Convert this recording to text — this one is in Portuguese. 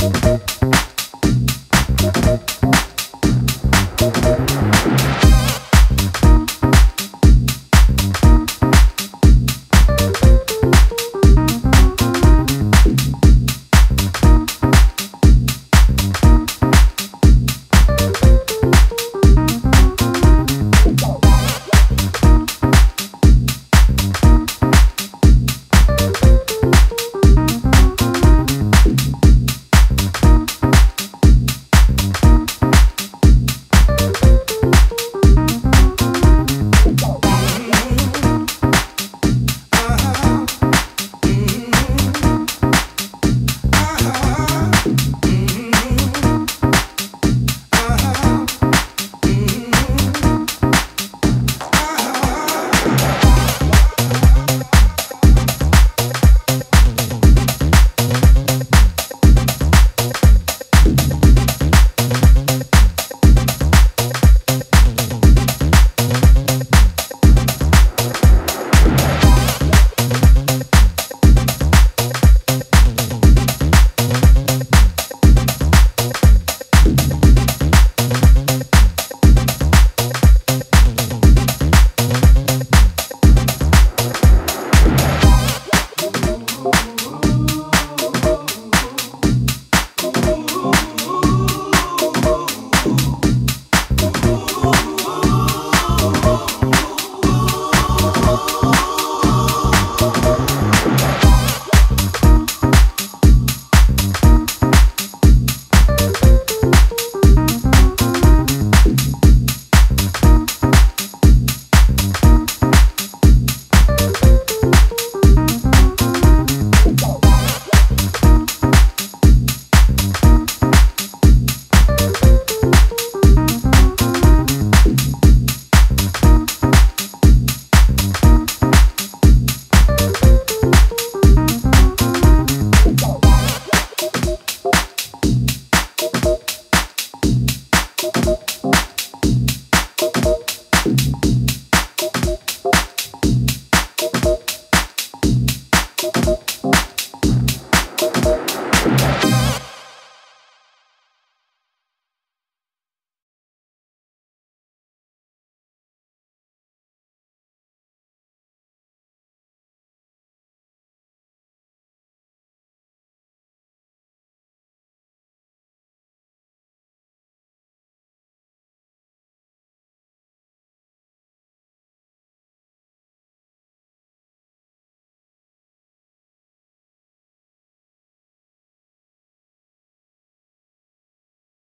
Música